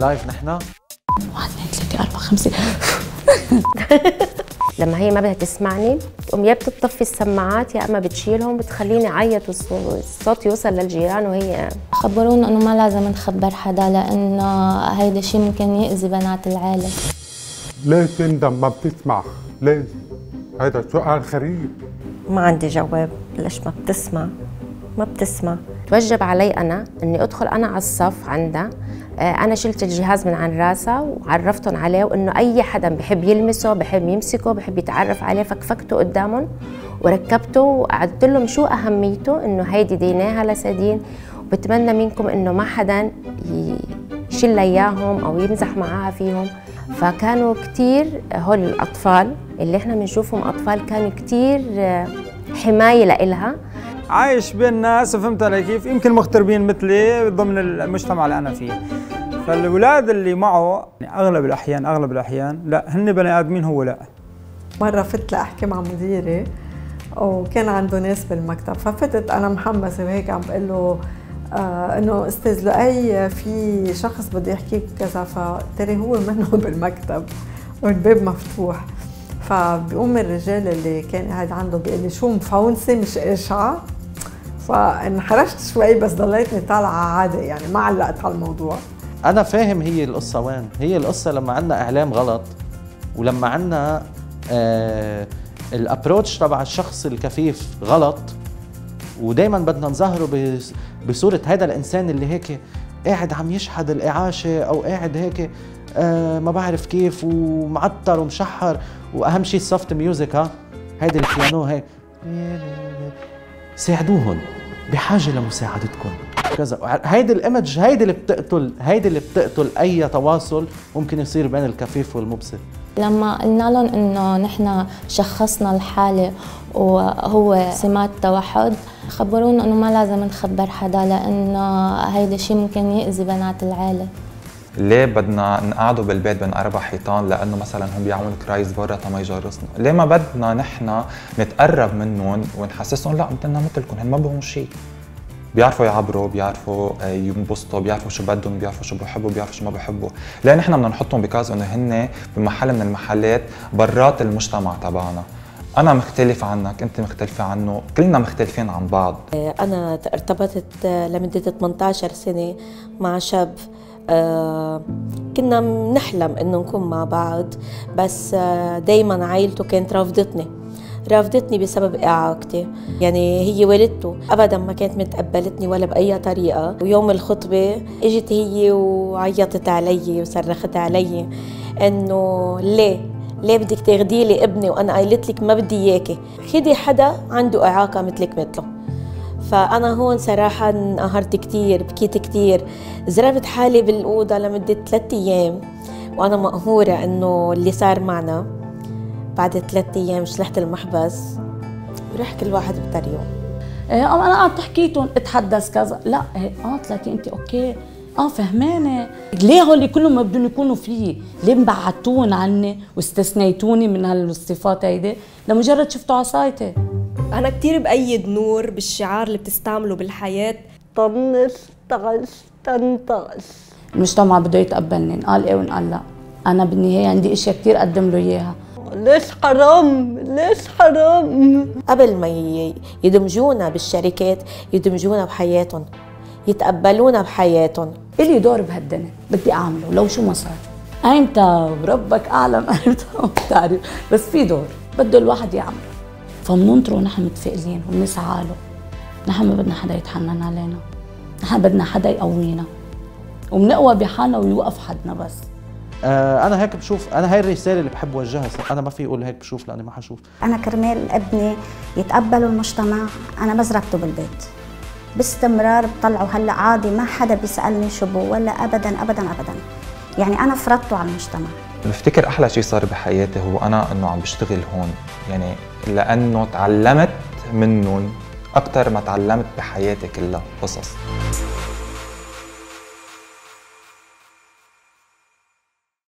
لايف نحن. واحد اثنين ثلاثة أربعة خمسة لما هي ما بدها تسمعني تقوم يا بتطفي السماعات يا إما بتشيلهم بتخليني أعيط والصوت يوصل للجيران وهي. خبرونا إنه ما لازم نخبر حدا لأنه هيدا الشيء ممكن يأذي بنات العالم. ليه تندم ما بتسمع؟ ليه؟ هذا سؤال غريب. ما عندي جواب. ليش ما بتسمع؟ ما بتسمع. توجب علي أنا إني أدخل أنا على الصف عندها آه، أنا شلت الجهاز من عن راسها وعرفتهم عليه وإنه أي حدا بحب يلمسه بحب يمسكه بحب يتعرف عليه فكفكته قدامهم وركبته وقعدت لهم شو أهميته إنه هيدي ديناها لسدين. وبتمنى منكم إنه ما حدا يشل إياهم أو يمزح معاها فيهم. فكانوا كتير هول الأطفال اللي إحنا بنشوفهم أطفال كانوا كتير آه، حماية لإلها. عايش بين ناس فهمت علي كيف؟ يمكن مغتربين مثلي ضمن المجتمع اللي أنا فيه. فالاولاد اللي معه يعني أغلب الأحيان أغلب الأحيان لا هن بني آدمين هو لا. مرة فت لأحكي مع مديري وكان عنده ناس بالمكتب ففتت أنا محمسة وهيك عم بقول له آه إنه أستاذ لؤي في شخص بده يحكيك كذا. فتري هو منه بالمكتب والباب مفتوح. فبيقوم الرجال اللي كان قاعد عنده بيقول لي شو مفونسه مش اشعه فانحرجت شوي بس ضليتني طالعة عادي يعني ما علقت على الموضوع. أنا فاهم هي القصة وين. هي القصة لما عندنا إعلام غلط ولما عندنا آه الابروتش تبع الشخص الكفيف غلط ودائما بدنا نظهره بصورة هذا الإنسان اللي هيك قاعد عم يشحد الإعاشة أو قاعد هيك ما بعرف كيف ومعطر ومشحر وأهم شيء ال soft music ها؟ هيدي البيانو هيك ساعدوهم بحاجة لمساعدتكم كذا. هيدي ال image هيدي اللي بتقتل هيدي اللي بتقتل أي تواصل ممكن يصير بين الكفيف والمبصر لما قلنا لهم إنه نحن شخصنا الحالة وهو سمات توحد خبرونا إنه ما لازم نخبر حدا لأنه هيدا الشيء ممكن يأذي بنات العالم ليه بدنا نقعده بالبيت بين أربع حيطان؟ لأنه مثلا هم بيعملوا كرايز برا تما يجرسنا. ليه ما بدنا نحن نتقرب منهم ونحسسهم لا مثلنا مثلكم هن ما بهم شيء بيعرفوا يعبروا بيعرفوا آه، ينبسطوا بيعرفوا شو بدهم بيعرفوا شو بحبوا بيعرفوا شو ما بحبوا. ليه نحن بدنا نحطهم بكاز إنه هن بمحل من المحلات برات المجتمع تبعنا. أنا مختلف عنك أنت مختلفة عنه كلنا مختلفين عن بعض. أنا ارتبطت لمدة 18 سنة مع شاب آه، كنا بنحلم إنه نكون مع بعض بس آه، دايما عائلته كانت رافضتني رافضتني بسبب إعاقتي. يعني هي والدته أبدا ما كانت متقبلتني ولا بأي طريقة. ويوم الخطبة إجت هي وعيطت علي وصرخت علي إنه ليه؟ ليه بدك تاخدي لي ابني وأنا قايلت لك ما بدي إياكي؟ خدي حدا عنده إعاقة مثلك مثله. فأنا هون صراحة انقهرت كثير بكيت كثير زربت حالي بالأوضة لمدة ثلاثة أيام وأنا مقهورة إنه اللي صار معنا بعد ثلاثة أيام شلحت المحبس وراح كل واحد بطريقه. أو أنا قعدت حكيتهم أتحدث كذا. لا إيه آه طلعتي انت أوكي. آه فهمانة. ليه هول كلهم ما بدهم يكونوا فيي؟ ليه مبعدتون عني واستثنيتوني من هالصفات هيدي؟ لمجرد شفتوا عصايتي أنا كتير بأيد نور بالشعار اللي بتستعمله بالحياة. طنش طغش تنطش المجتمع بده يتقبلني نقال إيه ونقال لا. أنا بالنهاية عندي إشياء كثير أقدم له إياها. ليش حرام؟ ليش حرام؟ قبل ما يدمجونا بالشركات يدمجونا بحياتهم يتقبلونا بحياتهم. إلي دور بهالدنيا؟ بدي أعمله لو شو ما صار. أيمتى؟ وربك أعلم أيمتى؟ ما بتعرف. بس في دور بده الواحد يعمله. فبننطره ونحن متفائلين وبنسعى له. نحن ما بدنا حدا يتحنن علينا. نحن بدنا حدا يقوينا. وبنقوى بحالنا ويوقف حدنا بس. آه أنا هيك بشوف أنا هاي الرسالة اللي بحب أوجهها أنا ما في أقول هيك بشوف لأني ما حشوف. أنا كرمال ابني يتقبلوا المجتمع. أنا بزرعته بالبيت. باستمرار بطلعه. هلأ عادي ما حدا بيسألني شو بو ولا أبدا أبدا أبدا. يعني أنا فرضته على المجتمع. بفتكر أحلى شيء صار بحياتي هو أنا إنه عم بشتغل هون. يعني لأنه تعلمت منهم أكثر ما تعلمت بحياتي كلها قصص.